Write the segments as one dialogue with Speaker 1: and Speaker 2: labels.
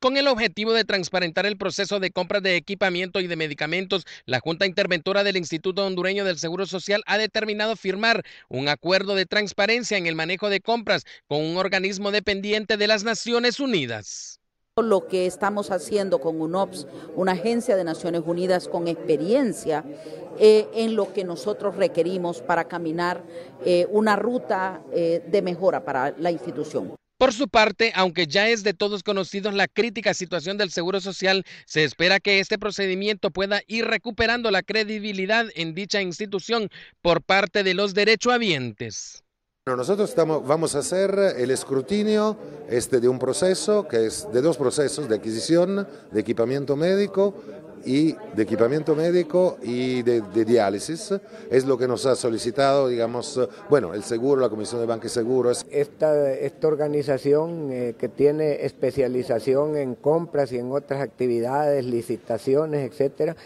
Speaker 1: Con el objetivo de transparentar el proceso de compra de equipamiento y de medicamentos, la Junta Interventora del Instituto Hondureño del Seguro Social ha determinado firmar un acuerdo de transparencia en el manejo de compras con un organismo dependiente de las Naciones Unidas.
Speaker 2: Lo que estamos haciendo con UNOPS, una agencia de Naciones Unidas con experiencia eh, en lo que nosotros requerimos para caminar eh, una ruta eh, de mejora para la institución.
Speaker 1: Por su parte, aunque ya es de todos conocidos la crítica situación del Seguro Social, se espera que este procedimiento pueda ir recuperando la credibilidad en dicha institución por parte de los derechohabientes.
Speaker 3: Nosotros vamos a hacer el escrutinio este, de un proceso, que es de dos procesos de adquisición de equipamiento médico y de equipamiento médico y de, diálisis. Es lo que nos ha solicitado, digamos, bueno, el seguro, la Comisión de Banca y Seguros.
Speaker 4: Esta, esta organización eh, que tiene especialización en compras y en otras actividades, licitaciones, etcétera,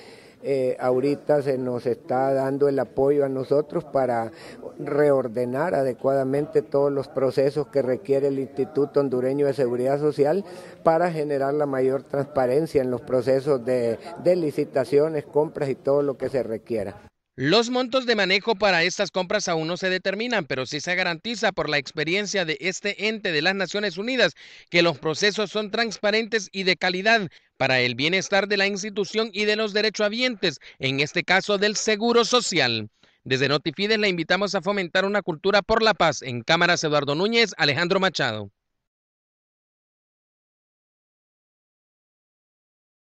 Speaker 4: eh, ahorita se nos está dando el apoyo a nosotros para reordenar adecuadamente todos los procesos que requiere el Instituto Hondureño de Seguridad Social para generar la mayor transparencia en los procesos de, de licitaciones, compras y todo lo que se requiera.
Speaker 1: Los montos de manejo para estas compras aún no se determinan, pero sí se garantiza por la experiencia de este ente de las Naciones Unidas que los procesos son transparentes y de calidad para el bienestar de la institución y de los derechohabientes, en este caso del Seguro Social. Desde Notifides le invitamos a fomentar una cultura por la paz. En cámaras Eduardo Núñez, Alejandro Machado.